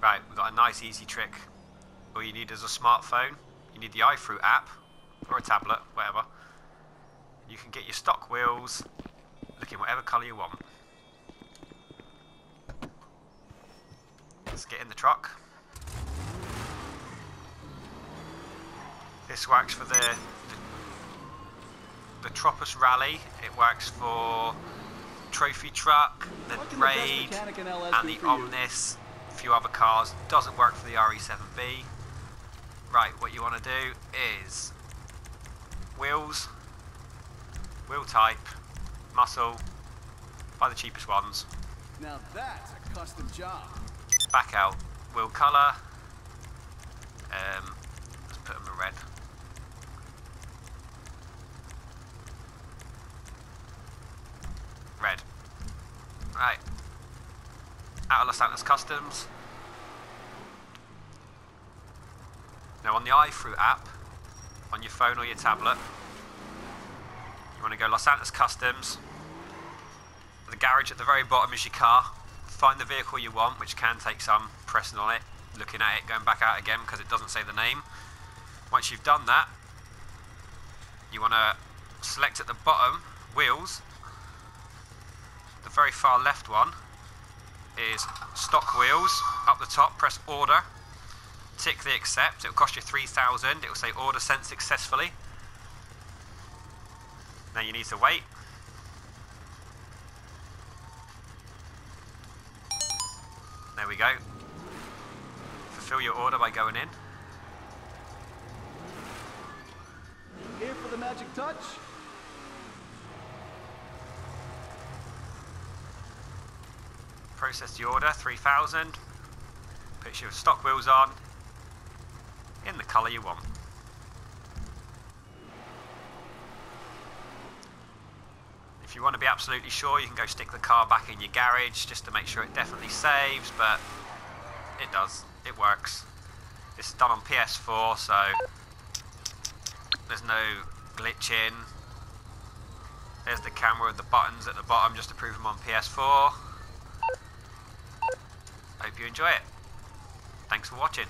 Right, we've got a nice easy trick. All you need is a smartphone. You need the iFruit app, or a tablet, whatever. You can get your stock wheels, looking whatever colour you want. Let's get in the truck. This works for the, the, the Tropos Rally. It works for Trophy Truck, the What can the best Raid, mechanic in LS and the for you? Few other cars. Doesn't work for the RE7B. Right, what you want to do is wheels, wheel type, muscle, buy the cheapest ones. Now that's a custom job. Back out wheel colour. Um, let's put them in red. Red. Right. Out of Los Santos Customs. Now on the iFruit app, on your phone or your tablet, you want to go Los Santos Customs. The garage at the very bottom is your car. Find the vehicle you want, which can take some pressing on it, looking at it, going back out again because it doesn't say the name. Once you've done that, you want to select at the bottom wheels. The very far left one is stock wheels. Up the top, press order. Tick the accept. It'll cost you 3,000. It will say order sent successfully. Now you need to wait. There we go. Fulfill your order by going in. Here for the magic touch. Process the order, 3000. Put your stock wheels on in the colour you want. If you want to be absolutely sure, you can go stick the car back in your garage just to make sure it definitely saves, but it does. It works. It's done on PS4, so there's no glitching. There's the camera with the buttons at the bottom just to prove them on PS4. Hope you enjoy it. Thanks for watching.